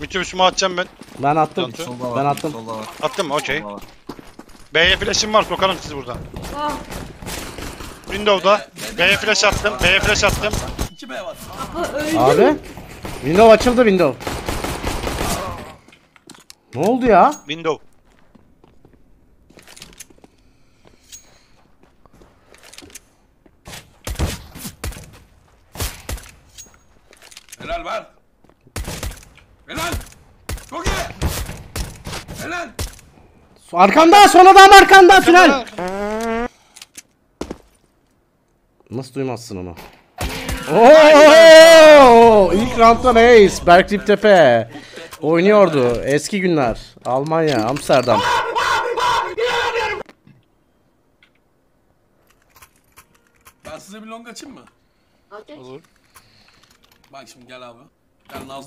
Bütün üstüme atacağım ben. Ben attım. Yantı. Solda var. Ben attım. Solda var. Attım mı? Okey. solda var. B'ye flash'im var. Sokarım sizi buradan. Ah, Window'da. B'ye flash attım. B'ye flash attım. 2 B var. ah, öldüm. Abi. Window açıldı window. Ne oldu ya? Window. Helal var. Helal. Çok iyi. Helal. Arkanda son adam arkanda tünel. Nasıl duymazsın onu? Oo! İlk round'dan ace. Berk Tepe. Oynuyordu. Eski günler. Almanya, Amsterdam. Ben size bir long açayım mı? Olur. Bak şimdi gel abi. Gel Nazlı